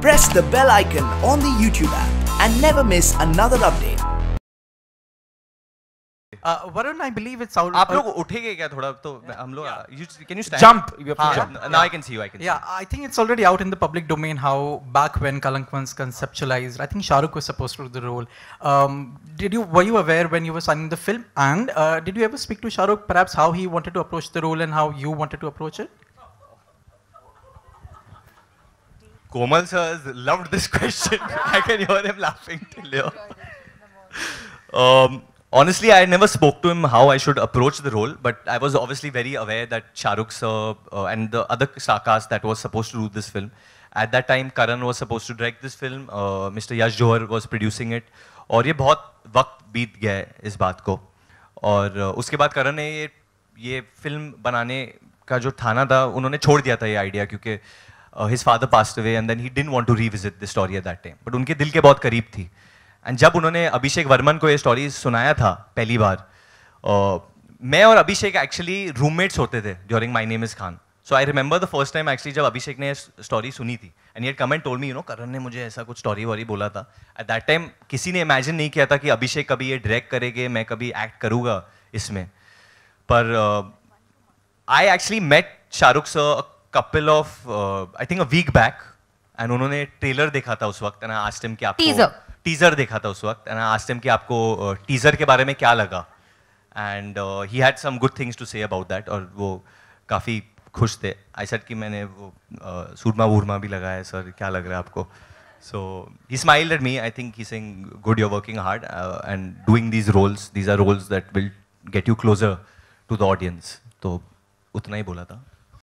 Press the bell icon on the YouTube app and never miss another update. Uh, Varun, I believe it's out. आप uh, लोग उठेंगे क्या थोड़ा तो हम लोग you can you stand Jump. You have to हाँ, jump. now I can see you I can see Yeah, I think it's already out in the public domain how back when Kalank was conceptualized, I think Shahrukh was supposed to do the role. Um, did you were you aware when you were signing the film, and uh, did you ever speak to Shahrukh, perhaps how he wanted to approach the role and how you wanted to approach it? Komal sir loved this question. I can hear him laughing till here. Um, honestly, I never spoke to him how I should approach the role, but I was obviously very aware that Shahrukh sir uh, and the other star cast that was supposed to do this film. At that time, Karan was supposed to direct this film. Uh, Mr. Yash Johar was producing it. और ये बहुत वक्त बीत गया है इस बात को और uh, उसके बाद करण ने ये ये फ़िल्म बनाने का जो थाना था उन्होंने छोड़ दिया था ये आइडिया क्योंकि his father passed away and then he didn't want to revisit the story at that time but उनके दिल के बहुत करीब थी. एंड जब उन्होंने अभिषेक वर्मन को ये स्टोरी सुनाया था पहली बार uh, मैं और अभिषेक एक्चुअली रूममेट्स होते थे during my name is Khan so I remember the first time actually जब अभिषेक ने स्टोरी सुनी थी. एंड ये comment told me you know Karan ने मुझे ऐसा कुछ स्टोरी वोरी बोला था. एट दैट टाइम किसी ने इमेजिन नहीं किया था कि अभिषेक कभी ये डायरेक्ट करेंगे मैं कभी एक्ट करूँगा इसमें. पर I actually met Shahrukh sir couple of I think a week back and उन्होंने ट्रेलर देखा था उस वक्त एंड आस्क्ड हिम कि आपको Teaser. टीजर देखा था उस वक्त एंड आई आस्क्ड कि आपको टीजर के बारे में क्या लगा? And he had some good things to say about that और वो काफ़ी खुश थे। आई सेड कि मैंने वो uh, सूरमा वूरमा भी लगाया है सर क्या लग रहा है आपको? So he smiled at me I think he saying good you working hard and doing these roles these are roles that will get you closer to the audience तो उतना ही बोला था।